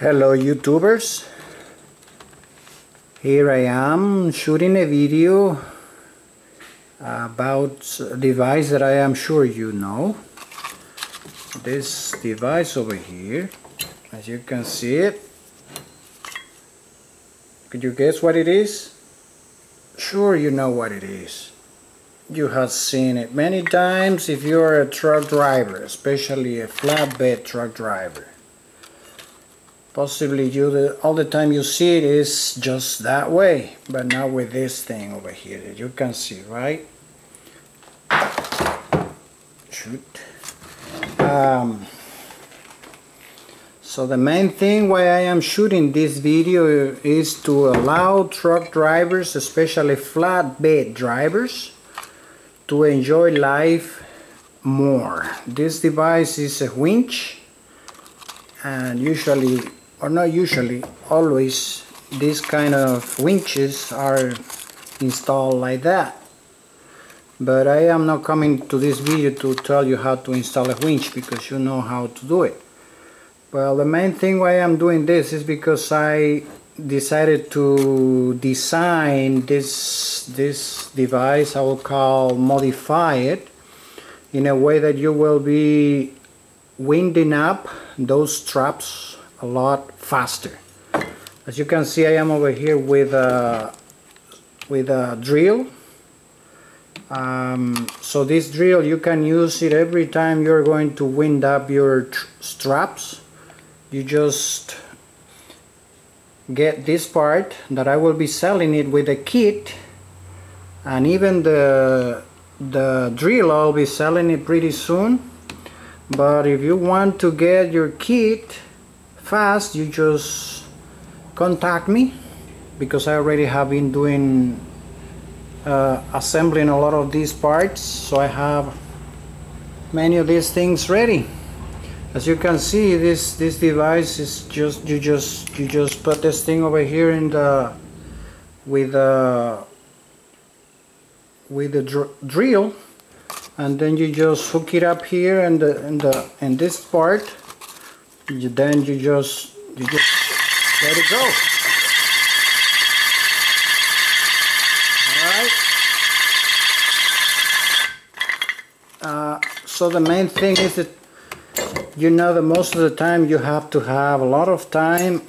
Hello YouTubers Here I am shooting a video about a device that I am sure you know. This device over here as you can see it. Could you guess what it is? Sure you know what it is. You have seen it many times if you're a truck driver especially a flatbed truck driver possibly you the, all the time you see it is just that way but not with this thing over here that you can see right? Shoot. Um, so the main thing why I am shooting this video is to allow truck drivers especially flatbed drivers to enjoy life more. This device is a winch and usually or not usually. Always these kind of winches are installed like that. But I am not coming to this video to tell you how to install a winch because you know how to do it. Well the main thing why I'm doing this is because I decided to design this this device I will call modify it in a way that you will be winding up those straps a lot faster. As you can see I am over here with a, with a drill. Um, so this drill you can use it every time you're going to wind up your straps. You just get this part that I will be selling it with a kit and even the the drill I'll be selling it pretty soon but if you want to get your kit fast you just contact me because I already have been doing uh, assembling a lot of these parts so I have many of these things ready. As you can see this this device is just you just you just put this thing over here in the with the with the dr drill and then you just hook it up here and the in the in this part you, then you just you just let it go. Alright. Uh, so the main thing is that you know that most of the time you have to have a lot of time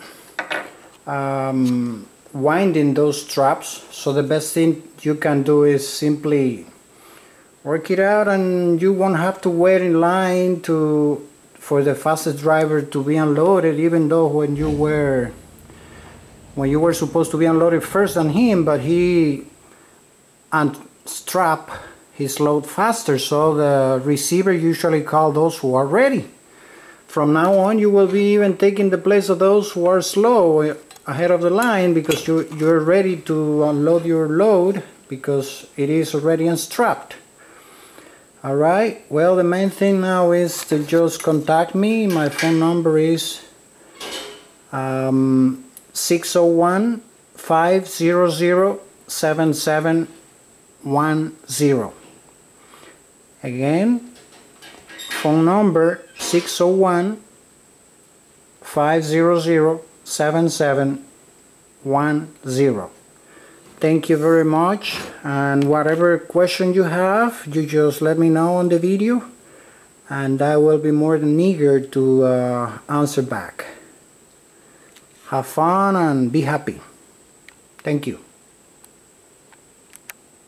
um, winding those straps so the best thing you can do is simply work it out and you won't have to wait in line to for the fastest driver to be unloaded even though when you were when you were supposed to be unloaded first than him but he unstrap his load faster. So the receiver usually call those who are ready. From now on you will be even taking the place of those who are slow ahead of the line because you, you're ready to unload your load because it is already unstrapped Alright, well the main thing now is to just contact me. My phone number is um, 601 500 7710. Again, phone number 601 500 7710. Thank you very much and whatever question you have you just let me know on the video and I will be more than eager to uh, answer back. Have fun and be happy. Thank you.